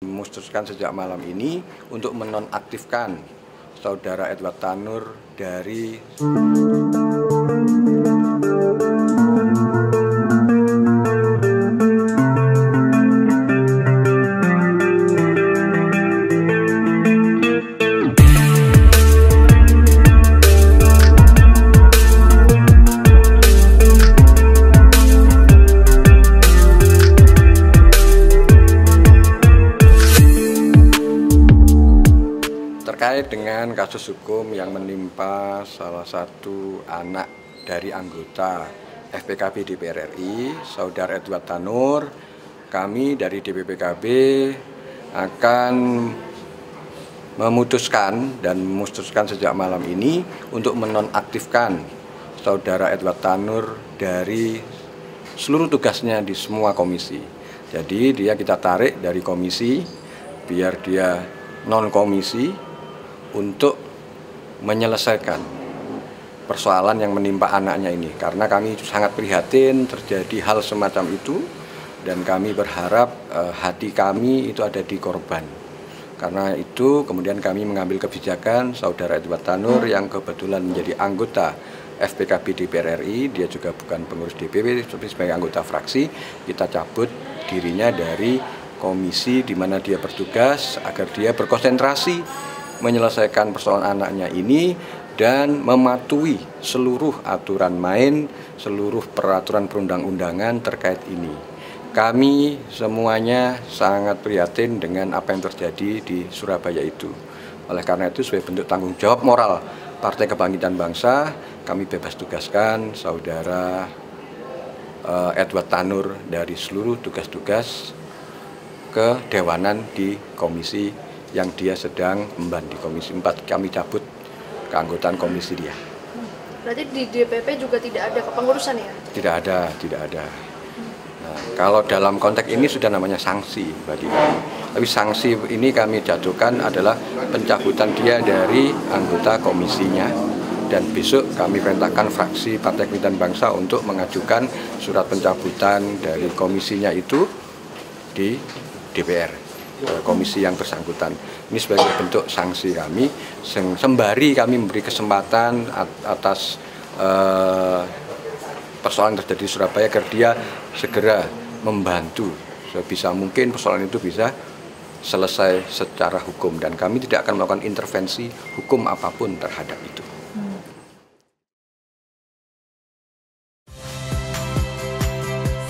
memutuskan sejak malam ini untuk menonaktifkan saudara Edward Tanur dari terkait dengan kasus hukum yang menimpa salah satu anak dari anggota FPKB DPR RI, Saudara Edward Tanur, kami dari DPPKB akan memutuskan dan memutuskan sejak malam ini untuk menonaktifkan Saudara Edward Tanur dari seluruh tugasnya di semua komisi. Jadi dia kita tarik dari komisi biar dia non komisi untuk menyelesaikan persoalan yang menimpa anaknya ini. Karena kami sangat prihatin terjadi hal semacam itu dan kami berharap eh, hati kami itu ada di korban. Karena itu kemudian kami mengambil kebijakan saudara Edward Tanur yang kebetulan menjadi anggota FPKB DPR RI dia juga bukan pengurus DPP tapi sebagai anggota fraksi kita cabut dirinya dari komisi di mana dia bertugas agar dia berkonsentrasi menyelesaikan persoalan anaknya ini dan mematuhi seluruh aturan main, seluruh peraturan perundang-undangan terkait ini. Kami semuanya sangat prihatin dengan apa yang terjadi di Surabaya itu. Oleh karena itu sebagai bentuk tanggung jawab moral Partai Kebangkitan Bangsa, kami bebas tugaskan saudara uh, Edward Tanur dari seluruh tugas-tugas ke dewanan di Komisi yang dia sedang memban di Komisi 4. Kami cabut keanggotaan komisi dia. Berarti di DPP juga tidak ada kepengurusan ya? Tidak ada, tidak ada. Nah, kalau dalam konteks ini sudah namanya sanksi bagi kami. Tapi sanksi ini kami jatuhkan adalah pencabutan dia dari anggota komisinya dan besok kami perintahkan fraksi Partai Kebangkitan Bangsa untuk mengajukan surat pencabutan dari komisinya itu di DPR. Eh, komisi yang bersangkutan. Ini sebagai bentuk sanksi kami, sembari kami memberi kesempatan atas uh, persoalan terjadi di Surabaya agar dia segera membantu sebisa mungkin persoalan itu bisa selesai secara hukum dan kami tidak akan melakukan intervensi hukum apa pun terhadap itu.